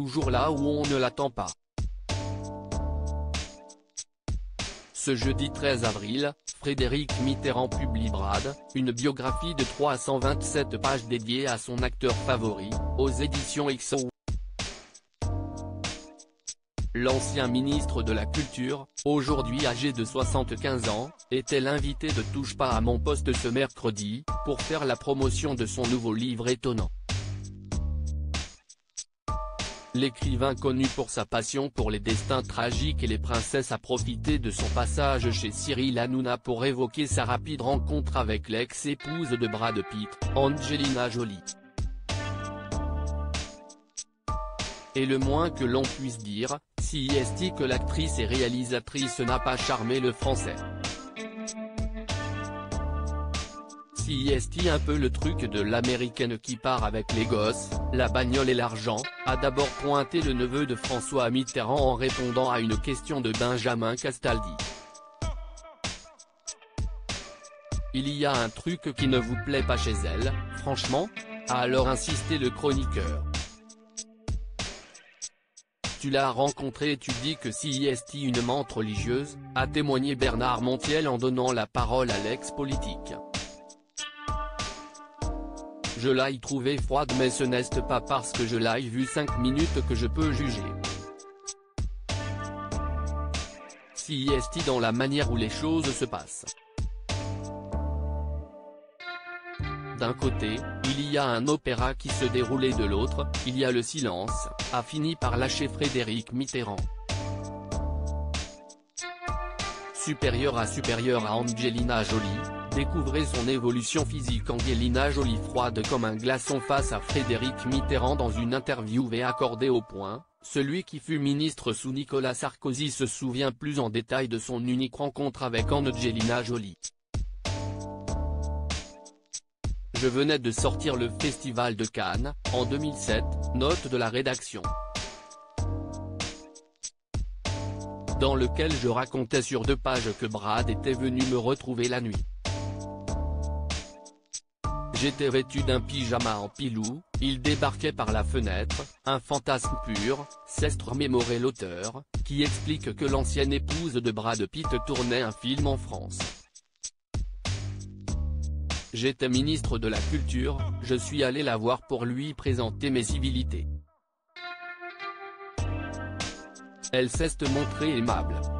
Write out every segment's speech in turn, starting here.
toujours là où on ne l'attend pas. Ce jeudi 13 avril, Frédéric Mitterrand publie Brad, une biographie de 327 pages dédiée à son acteur favori, aux éditions XO. L'ancien ministre de la Culture, aujourd'hui âgé de 75 ans, était l'invité de Touche pas à mon poste ce mercredi, pour faire la promotion de son nouveau livre étonnant. L'écrivain connu pour sa passion pour les destins tragiques et les princesses a profité de son passage chez Cyril Hanouna pour évoquer sa rapide rencontre avec l'ex-épouse de Brad Pitt, Angelina Jolie. Et le moins que l'on puisse dire, si est que l'actrice et réalisatrice n'a pas charmé le français. Est un peu le truc de l'américaine qui part avec les gosses, la bagnole et l'argent, a d'abord pointé le neveu de François Mitterrand en répondant à une question de Benjamin Castaldi. Il y a un truc qui ne vous plaît pas chez elle, franchement a alors insisté le chroniqueur. Tu l'as rencontré et tu dis que si est une menthe religieuse, a témoigné Bernard Montiel en donnant la parole à l'ex-politique. Je l'ai trouvé froide mais ce n'est pas parce que je l'ai vu 5 minutes que je peux juger. Si est dans la manière où les choses se passent? D'un côté, il y a un opéra qui se déroulait de l'autre, il y a le silence, a fini par lâcher Frédéric Mitterrand. Supérieur à supérieur à Angelina Jolie, Découvrez son évolution physique Angelina Jolie froide comme un glaçon face à Frédéric Mitterrand dans une interview et accordée au point, celui qui fut ministre sous Nicolas Sarkozy se souvient plus en détail de son unique rencontre avec Angelina Jolie. Je venais de sortir le Festival de Cannes, en 2007, note de la rédaction. Dans lequel je racontais sur deux pages que Brad était venu me retrouver la nuit. J'étais vêtu d'un pyjama en pilou, il débarquait par la fenêtre, un fantasme pur, s'estre mémoré l'auteur, qui explique que l'ancienne épouse de Brad Pitt tournait un film en France. J'étais ministre de la Culture, je suis allé la voir pour lui présenter mes civilités. Elle s'est montrée aimable.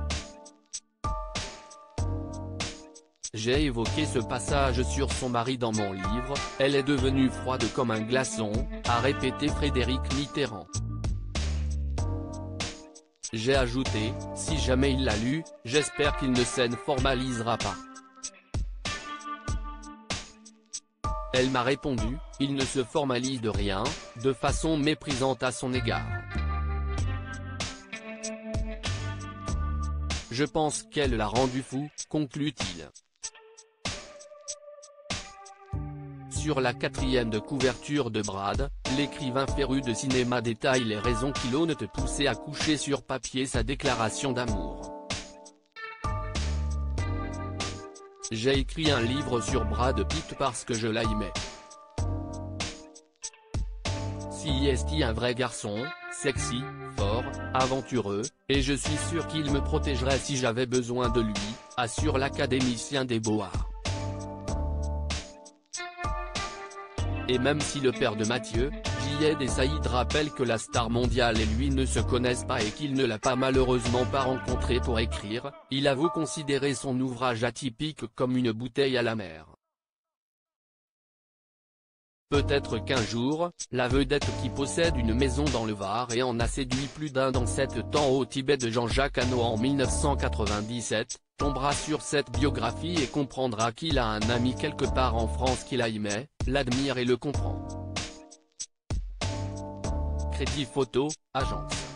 J'ai évoqué ce passage sur son mari dans mon livre, elle est devenue froide comme un glaçon, a répété Frédéric Mitterrand. J'ai ajouté, si jamais il l'a lu, j'espère qu'il ne s'en formalisera pas. Elle m'a répondu, il ne se formalise de rien, de façon méprisante à son égard. Je pense qu'elle l'a rendu fou, conclut-il. Sur la quatrième de couverture de Brad, l'écrivain féru de cinéma détaille les raisons qui l'ont poussé à coucher sur papier sa déclaration d'amour. J'ai écrit un livre sur Brad Pitt parce que je l'aimais. Si est un vrai garçon, sexy, fort, aventureux, et je suis sûr qu'il me protégerait si j'avais besoin de lui, assure l'académicien des Beaux-Arts. Et même si le père de Mathieu, Jiyed et Saïd rappelle que la star mondiale et lui ne se connaissent pas et qu'il ne l'a pas malheureusement pas rencontré pour écrire, il avoue considérer son ouvrage atypique comme une bouteille à la mer. Peut-être qu'un jour, la vedette qui possède une maison dans le Var et en a séduit plus d'un dans sept temps au Tibet de Jean-Jacques Hano en 1997, tombera sur cette biographie et comprendra qu'il a un ami quelque part en France qu'il aimait, l'admire et le comprend. Crédit photo, agence.